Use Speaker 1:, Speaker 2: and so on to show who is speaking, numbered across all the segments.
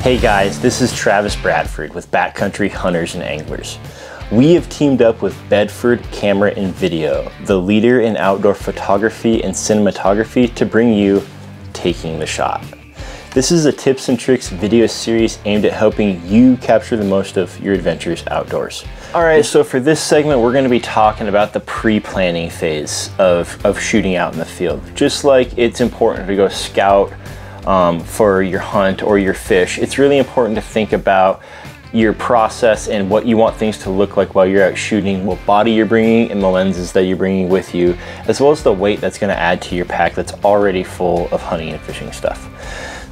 Speaker 1: Hey guys, this is Travis Bradford with Backcountry Hunters and Anglers. We have teamed up with Bedford Camera and Video, the leader in outdoor photography and cinematography to bring you Taking the Shot. This is a tips and tricks video series aimed at helping you capture the most of your adventures outdoors. All right, so for this segment, we're gonna be talking about the pre-planning phase of, of shooting out in the field. Just like it's important to go scout um, for your hunt or your fish, it's really important to think about your process and what you want things to look like while you're out shooting, what body you're bringing and the lenses that you're bringing with you, as well as the weight that's gonna add to your pack that's already full of hunting and fishing stuff.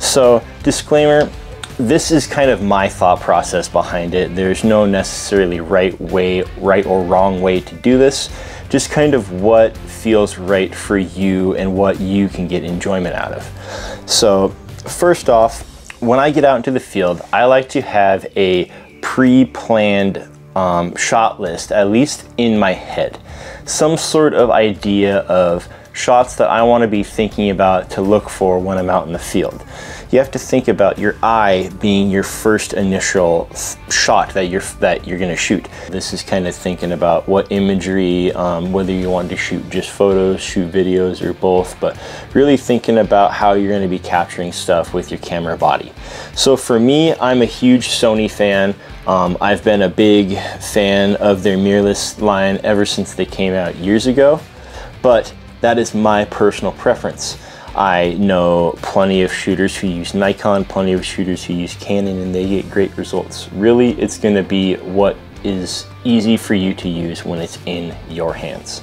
Speaker 1: So disclaimer, this is kind of my thought process behind it. There's no necessarily right way, right or wrong way to do this. Just kind of what feels right for you and what you can get enjoyment out of. So first off, when I get out into the field, I like to have a pre-planned um, shot list, at least in my head. Some sort of idea of shots that I want to be thinking about to look for when I'm out in the field. You have to think about your eye being your first initial shot that you're that you're going to shoot. This is kind of thinking about what imagery, um, whether you want to shoot just photos, shoot videos, or both, but really thinking about how you're going to be capturing stuff with your camera body. So for me, I'm a huge Sony fan. Um, I've been a big fan of their mirrorless line ever since they came out years ago, but that is my personal preference. I know plenty of shooters who use Nikon, plenty of shooters who use Canon, and they get great results. Really, it's gonna be what is easy for you to use when it's in your hands.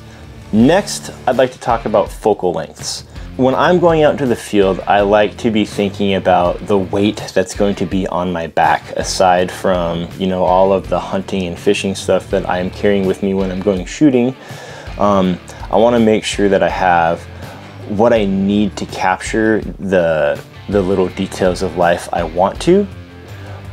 Speaker 1: Next, I'd like to talk about focal lengths. When I'm going out into the field, I like to be thinking about the weight that's going to be on my back, aside from, you know, all of the hunting and fishing stuff that I am carrying with me when I'm going shooting. Um, I wanna make sure that I have what I need to capture the, the little details of life I want to,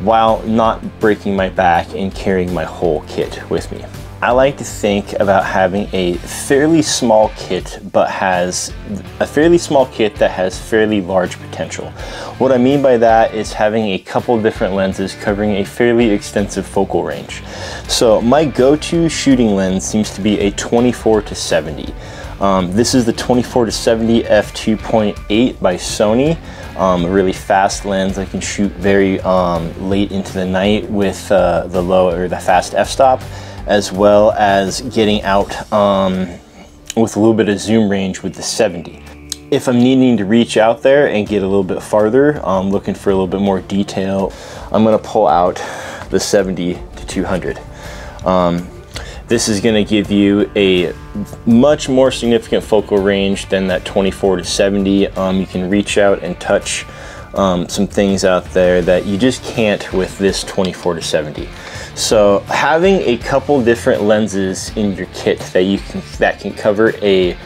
Speaker 1: while not breaking my back and carrying my whole kit with me. I like to think about having a fairly small kit, but has a fairly small kit that has fairly large potential. What I mean by that is having a couple different lenses covering a fairly extensive focal range. So my go-to shooting lens seems to be a 24 to 70. Um, this is the 24 to 70 f2.8 by Sony. Um, a really fast lens I can shoot very um, late into the night with uh, the low or the fast f-stop as well as getting out um, with a little bit of zoom range with the 70. If I'm needing to reach out there and get a little bit farther, I'm looking for a little bit more detail, I'm gonna pull out the 70 to 200. Um, this is gonna give you a much more significant focal range than that 24 to 70. Um, you can reach out and touch um, some things out there that you just can't with this 24 to 70. So having a couple different lenses in your kit that you can that can cover a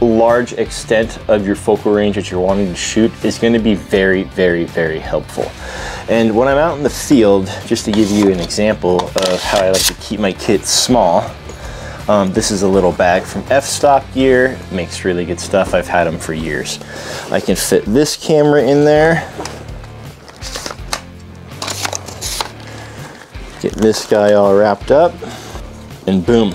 Speaker 1: large extent of your focal range that you're wanting to shoot is going to be very, very, very helpful. And when I'm out in the field, just to give you an example of how I like to keep my kit small, um, this is a little bag from f-stop gear, makes really good stuff. I've had them for years. I can fit this camera in there. Get this guy all wrapped up and boom.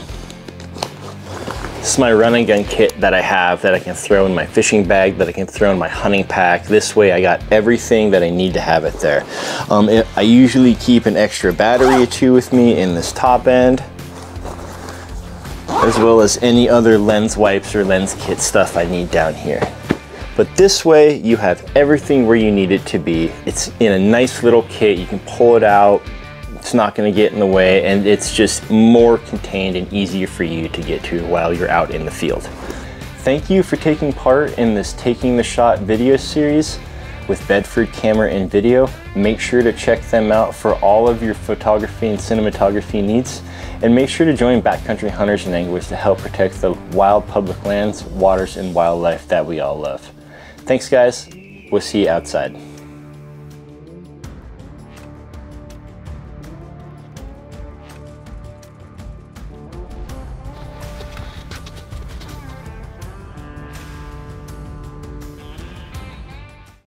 Speaker 1: This is my run and gun kit that I have that I can throw in my fishing bag, that I can throw in my hunting pack. This way I got everything that I need to have it there. Um, it, I usually keep an extra battery or two with me in this top end as well as any other lens wipes or lens kit stuff I need down here. But this way you have everything where you need it to be. It's in a nice little kit. You can pull it out. It's not gonna get in the way and it's just more contained and easier for you to get to while you're out in the field. Thank you for taking part in this Taking the Shot video series with Bedford Camera and Video. Make sure to check them out for all of your photography and cinematography needs. And make sure to join backcountry hunters and anglers to help protect the wild public lands, waters, and wildlife that we all love. Thanks guys, we'll see you outside.